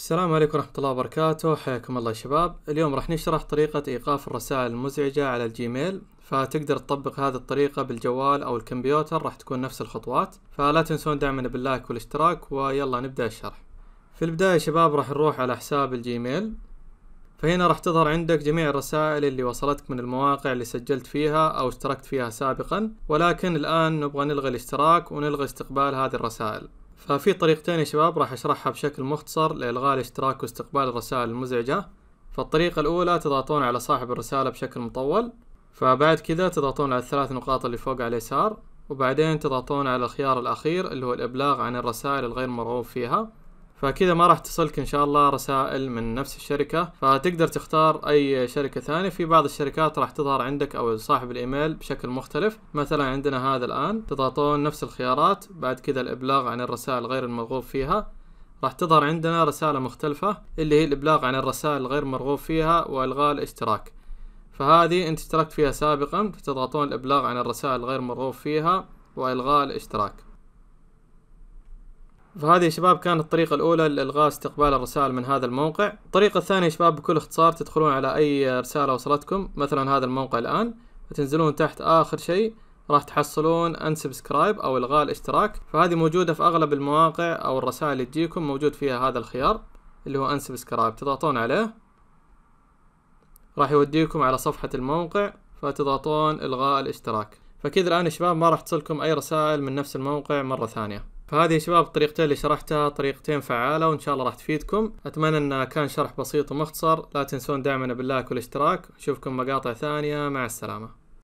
السلام عليكم ورحمة الله وبركاته. حياكم الله يا شباب. اليوم راح نشرح طريقة إيقاف الرسائل المزعجة على الجيميل. فتقدر تطبق هذه الطريقة بالجوال أو الكمبيوتر راح تكون نفس الخطوات. فلا تنسون دعمنا بال like والاشتراك ويلا نبدأ الشرح. في البداية يا شباب راح نروح على حساب الجيميل. فهنا راح تظهر عندك جميع الرسائل اللي وصلتك من المواقع اللي سجلت فيها أو اشتركت فيها سابقا. ولكن الآن نبغى نلغي الاشتراك ونلغي استقبال هذه الرسائل. ففي طريقتين يا شباب راح أشرحها بشكل مختصر لإلغاء الاشتراك واستقبال الرسائل المزعجة. فالطريقة الأولى تضغطون على صاحب الرسالة بشكل مطول فبعد كذا تضغطون على الثلاث نقاط اللي فوق على اليسار وبعدين تضغطون على الخيار الأخير اللي هو الإبلاغ عن الرسائل الغير مرغوب فيها. فكذا ما راح تصلك إن شاء الله رسائل من نفس الشركة. فتقدر تختار أي شركة ثانية. في بعض الشركات راح تظهر عندك أو صاحب الإيميل بشكل مختلف. مثلا عندنا هذا الآن. تضغطون نفس الخيارات. بعد كذا الإبلاغ عن الرسائل غير المرغوب فيها. راح تظهر عندنا رسالة مختلفة اللي هي الإبلاغ عن الرسائل الغير مرغوب فيها وألغاء الاشتراك. فهذه أنت اشتركت فيها سابقا. فتضغطون الإبلاغ عن الرسائل الغير مرغوب فيها وألغاء الاشتراك. فهذه يا شباب كانت الطريقة الأولى لإلغاء استقبال الرسائل من هذا الموقع. الطريقة الثانية يا شباب بكل اختصار تدخلون على أي رسالة وصلتكم مثلا هذا الموقع الآن وتنزلون تحت آخر شيء راح تحصلون unsubscribe أو إلغاء الاشتراك. فهذه موجودة في أغلب المواقع أو الرسائل اللي تجيكم موجود فيها هذا الخيار اللي هو unsubscribe. تضغطون عليه راح يوديكم على صفحة الموقع فتضغطون إلغاء الاشتراك. فكذا الآن يا شباب ما راح تصلكم أي رسائل من نفس الموقع مرة ثانية. فهذه يا شباب الطريقتين اللي شرحتها طريقتين فعالة وإن شاء الله راح تفيدكم. أتمنى أنه كان شرح بسيط ومختصر. لا تنسون دعمنا باللايك والاشتراك. نشوفكم مقاطع ثانية. مع السلامة.